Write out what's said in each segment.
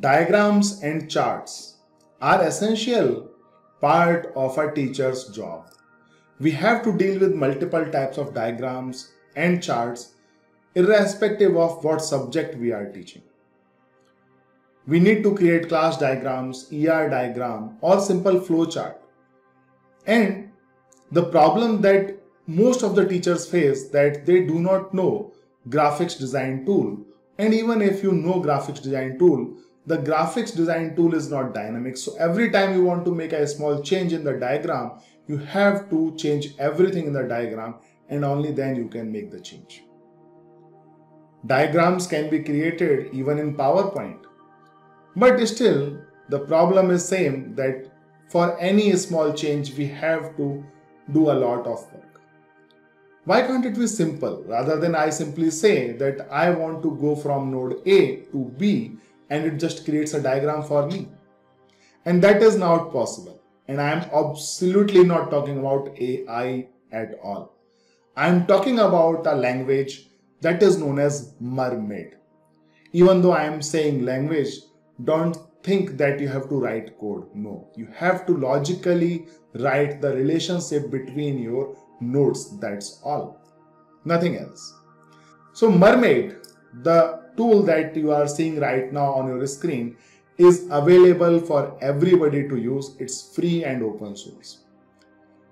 Diagrams and charts are essential part of a teacher's job. We have to deal with multiple types of diagrams and charts irrespective of what subject we are teaching. We need to create class diagrams, ER diagram or simple flowchart. And the problem that most of the teachers face that they do not know graphics design tool and even if you know graphics design tool the graphics design tool is not dynamic. So every time you want to make a small change in the diagram you have to change everything in the diagram and only then you can make the change. Diagrams can be created even in powerpoint. But still the problem is same that for any small change we have to do a lot of work. Why can't it be simple? Rather than I simply say that I want to go from node A to B and it just creates a diagram for me. And that is not possible. And I am absolutely not talking about AI at all. I am talking about a language that is known as Mermaid. Even though I am saying language, don't think that you have to write code. No, you have to logically write the relationship between your nodes. That's all. Nothing else. So Mermaid, the tool that you are seeing right now on your screen is available for everybody to use. It's free and open source.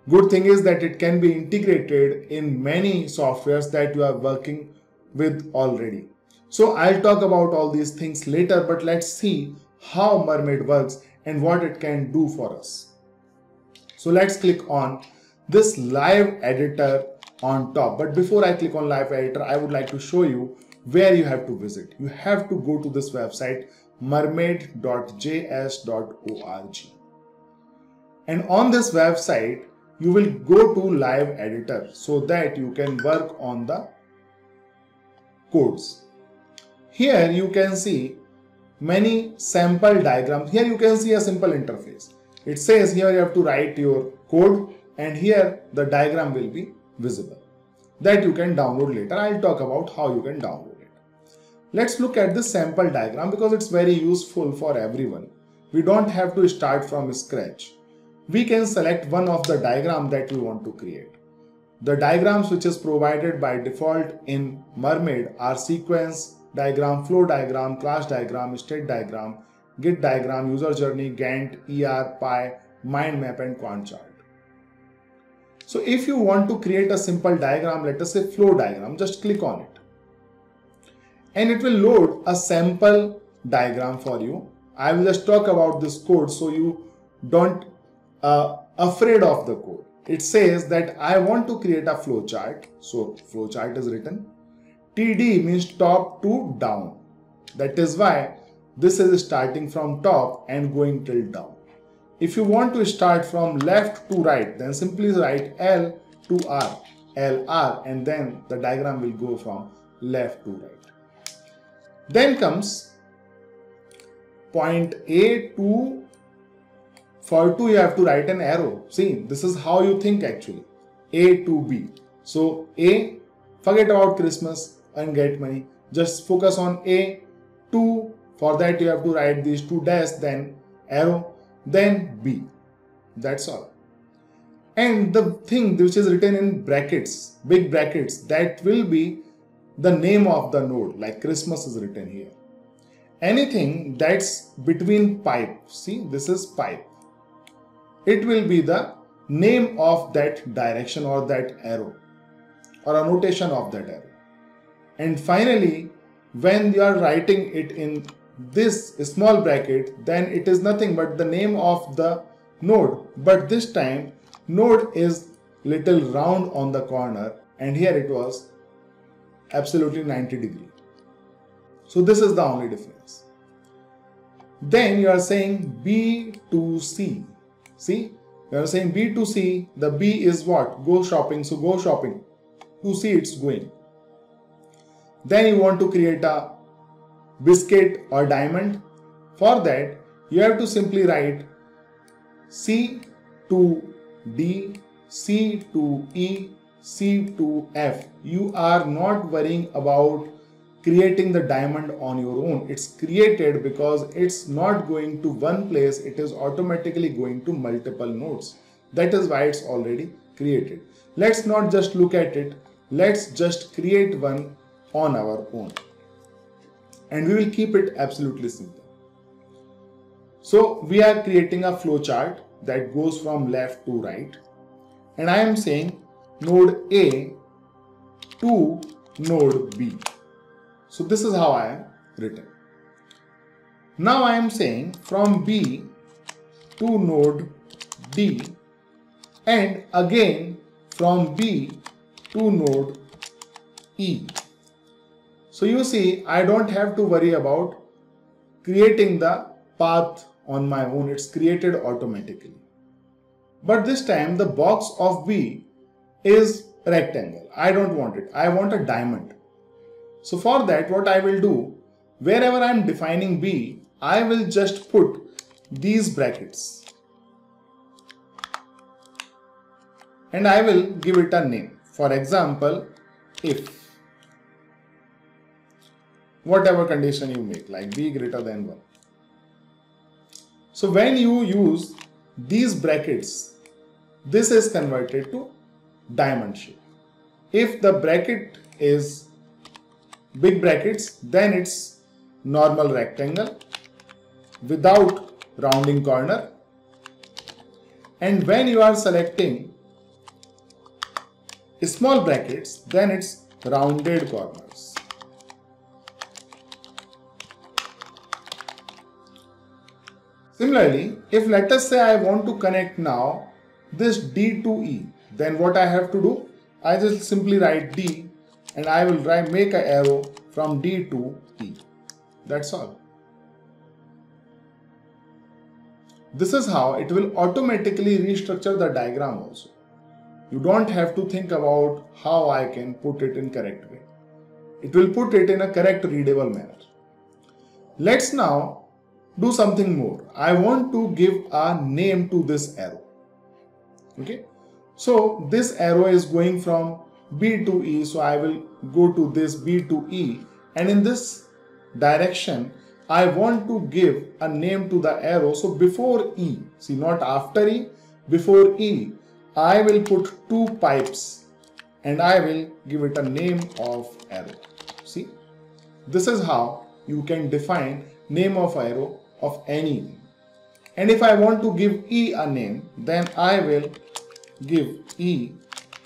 Good thing is that it can be integrated in many softwares that you are working with already. So I'll talk about all these things later, but let's see how Mermaid works and what it can do for us. So let's click on this live editor on top. But before I click on live editor, I would like to show you where you have to visit. You have to go to this website mermaid.js.org. And on this website, you will go to live editor so that you can work on the codes. Here you can see many sample diagrams. Here you can see a simple interface. It says here you have to write your code and here the diagram will be visible that you can download later. I'll talk about how you can download. Let's look at the sample diagram because it's very useful for everyone. We don't have to start from scratch. We can select one of the diagram that we want to create. The diagrams which is provided by default in Mermaid are sequence diagram, flow diagram, class diagram, state diagram, git diagram, user journey, Gantt, ER, Pie, mind map and quant chart. So if you want to create a simple diagram, let us say flow diagram, just click on it. And it will load a sample diagram for you. I will just talk about this code so you don't uh, afraid of the code. It says that I want to create a flow chart. So flow chart is written. TD means top to down. That is why this is starting from top and going till down. If you want to start from left to right, then simply write L to R, LR, and then the diagram will go from left to right. Then comes point A to, for 2 you have to write an arrow. See, this is how you think actually. A to B. So A, forget about Christmas and get money. Just focus on A. 2, for that you have to write these two dash, then arrow then B. That's all. And the thing which is written in brackets, big brackets, that will be the name of the node, like Christmas is written here. Anything that's between pipe, see this is pipe. It will be the name of that direction or that arrow or a notation of that arrow. And finally, when you are writing it in this small bracket then it is nothing but the name of the node but this time node is little round on the corner and here it was absolutely 90 degree. So this is the only difference. Then you are saying b to c. See? You are saying b to c the b is what? Go shopping. So go shopping. To c it's going. Then you want to create a biscuit or diamond. For that, you have to simply write C to D, C to E, C to F. You are not worrying about creating the diamond on your own. It's created because it's not going to one place, it is automatically going to multiple nodes. That is why it's already created. Let's not just look at it, let's just create one on our own. And we will keep it absolutely simple. So we are creating a flowchart that goes from left to right. And I am saying node A to node B. So this is how I am written. Now I am saying from B to node D and again from B to node E. So you see I don't have to worry about creating the path on my own it's created automatically. But this time the box of B is rectangle. I don't want it. I want a diamond. So for that what I will do wherever I am defining B I will just put these brackets and I will give it a name. For example, if whatever condition you make like b greater than 1. So when you use these brackets, this is converted to diamond shape. If the bracket is big brackets, then it's normal rectangle without rounding corner. And when you are selecting small brackets, then it's rounded corners. Similarly, if let us say I want to connect now this D to E, then what I have to do? I just simply write D and I will write, make an arrow from D to E. That's all. This is how it will automatically restructure the diagram also. You don't have to think about how I can put it in correct way. It will put it in a correct readable manner. Let's now do something more. I want to give a name to this arrow. Okay. So this arrow is going from B to E. So I will go to this B to E and in this direction I want to give a name to the arrow. So before E, see not after E, before E, I will put two pipes and I will give it a name of arrow. See, this is how you can define name of arrow of any And if I want to give E a name, then I will give E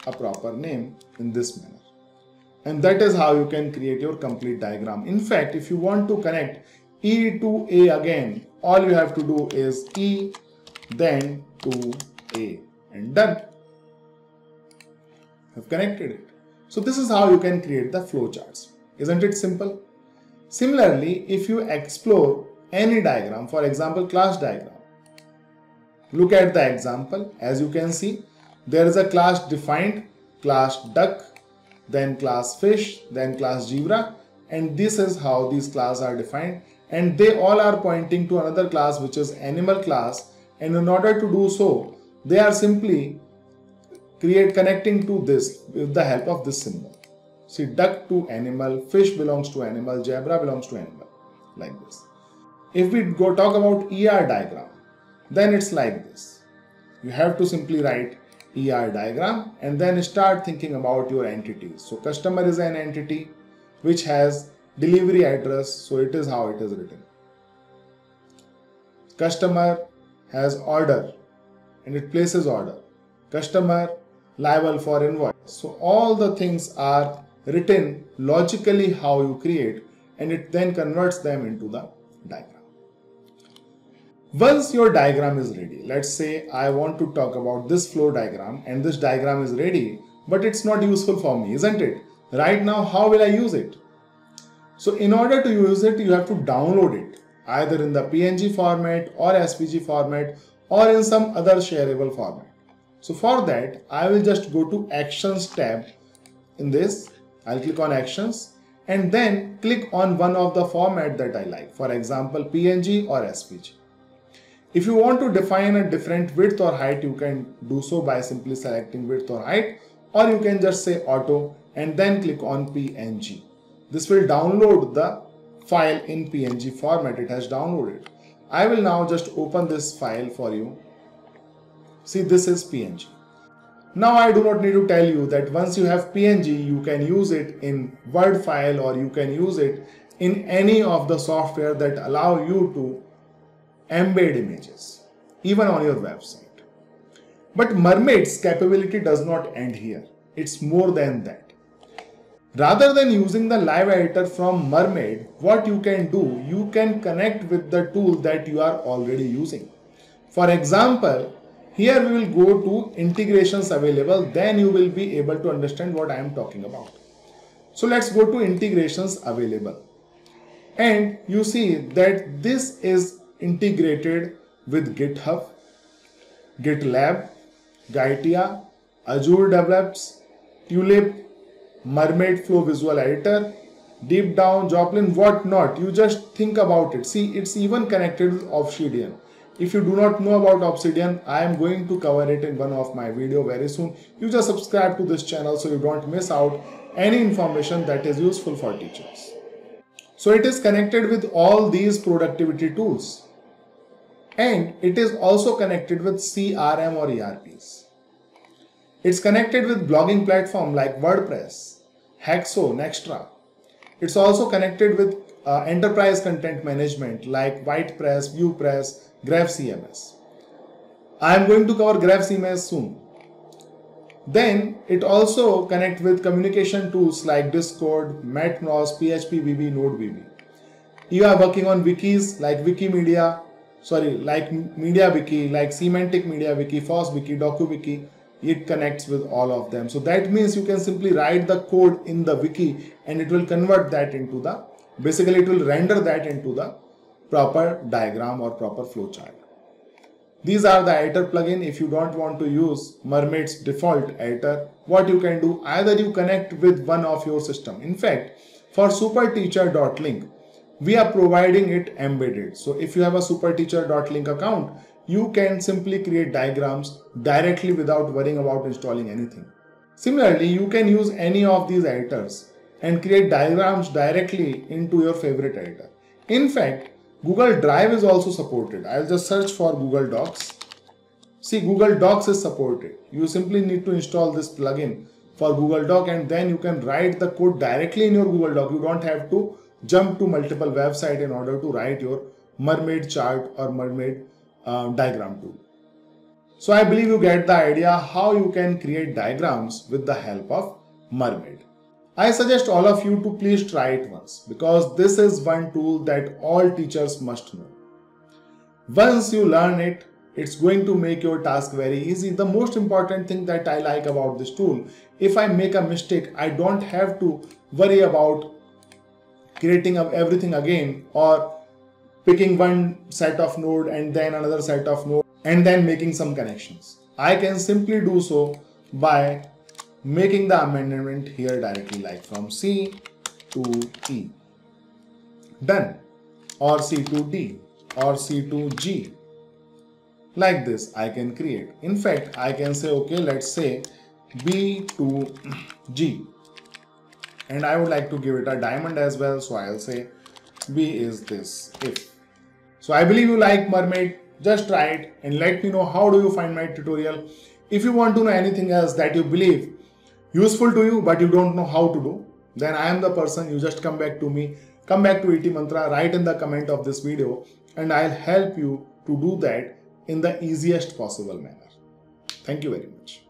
a proper name in this manner. And that is how you can create your complete diagram. In fact, if you want to connect E to A again, all you have to do is E then to A and done. Have connected it. So this is how you can create the flowcharts. Isn't it simple? Similarly, if you explore any diagram, for example class diagram, look at the example. As you can see, there is a class defined, class duck, then class fish, then class zebra, and this is how these classes are defined and they all are pointing to another class which is animal class and in order to do so they are simply create connecting to this with the help of this symbol. See duck to animal, fish belongs to animal, zebra belongs to animal like this. If we go talk about ER diagram then it's like this. You have to simply write ER diagram and then start thinking about your entities. So customer is an entity which has delivery address so it is how it is written. Customer has order and it places order. Customer liable for invoice. So all the things are written logically how you create and it then converts them into the diagram. Once your diagram is ready, let's say I want to talk about this flow diagram and this diagram is ready, but it's not useful for me, isn't it? Right now, how will I use it? So in order to use it, you have to download it either in the PNG format or SVG format or in some other shareable format. So for that, I will just go to Actions tab in this. I'll click on Actions and then click on one of the format that I like. For example, PNG or SVG. If you want to define a different width or height, you can do so by simply selecting width or height or you can just say auto and then click on PNG. this will download the file in PNG format. It has downloaded. I will now just open this file for you. See, this is PNG. Now I do not need to tell you that once you have PNG, you can use it in Word file or you can use it in any of the software that allow you to embed images, even on your website. But Mermaid's capability does not end here. It's more than that. Rather than using the live editor from Mermaid, what you can do, you can connect with the tool that you are already using. For example, here we will go to integrations available, then you will be able to understand what I am talking about. So let's go to integrations available. And you see that this is integrated with GitHub, GitLab, Gitea, Azure DevOps, Tuleap, Mermaid Flow Visual Editor, Deepdwn, Joplin, what not. You just think about it. See, it's even connected with Obsidian. If you do not know about Obsidian, I am going to cover it in one of my video very soon. You just subscribe to this channel so you don't miss out any information that is useful for teachers. So it is connected with all these productivity tools. And it is also connected with CRM or ERPs. It's connected with blogging platform like WordPress, Hexo, Nextra. It's also connected with uh, enterprise content management like VitePress, VuePress, GraphCMS. I am going to cover GraphCMS soon. Then it also connect with communication tools like Discord, Mattermost, PHPBB, NodeBB. You are working on wikis like Wikimedia, sorry, like MediaWiki, like Semantic MediaWiki, Foswiki, DokuWiki, it connects with all of them. So that means you can simply write the code in the wiki and it will convert that into the, basically it will render that into the proper diagram or proper flowchart. These are the editor plugin. If you don't want to use Mermaid's default editor, what you can do, either you connect with one of your system. In fact, for superteacher.link, we are providing it embedded. So if you have a superteacher.link account, you can simply create diagrams directly without worrying about installing anything. Similarly, you can use any of these editors and create diagrams directly into your favorite editor. In fact, Google Drive is also supported. I'll just search for Google Docs. See, Google Docs is supported. You simply need to install this plugin for Google Doc and then you can write the code directly in your Google Doc. You don't have to jump to multiple websites in order to write your mermaid chart or mermaid uh, diagram tool. So I believe you get the idea how you can create diagrams with the help of Mermaid. I suggest all of you to please try it once because this is one tool that all teachers must know. Once you learn it, it's going to make your task very easy. The most important thing that I like about this tool, if I make a mistake, I don't have to worry about creating everything again or picking one set of node and then another set of node and then making some connections. I can simply do so by making the amendment here directly like from C to E. Done. Or C to D or C to G. Like this I can create. In fact, I can say okay, let's say B to G. And I would like to give it a diamond as well. So I'll say B is this if so I believe you like mermaid. Just try it and let me know how do you find my tutorial. If you want to know anything else that you believe useful to you but you don't know how to do, then I am the person. You just come back to me. Come back to ET Mantra, write in the comment of this video and I'll help you to do that in the easiest possible manner. Thank you very much.